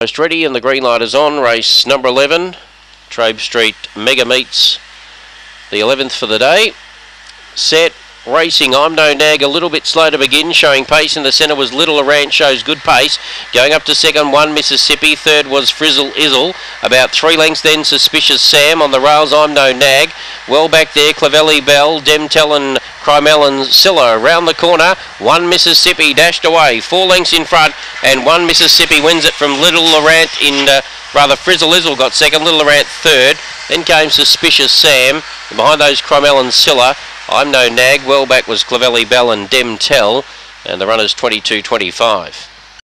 Most ready and the green light is on. Race number 11, Trabe Street Mega Meets, the 11th for the day. Set, racing. I'm no nag, a little bit slow to begin, showing pace in the centre was Little Ranch, shows good pace. Going up to second, one Mississippi. Third was Frizzle Izzle. About three lengths then, Suspicious Sam. On the rails, I'm no nag. Well back there, Clavelli Bell, Demtel and Crymel and Silla. Round the corner, one Mississippi dashed away. Four lengths in front, and one Mississippi wins it from Little Laurent in. Uh, rather Frizzle Izzle got second, Little Laurent third. Then came Suspicious Sam. Behind those, Cromwell and Silla. I'm no nag. Well back was Clavelli Bell and Demtel. And the runners 22 25.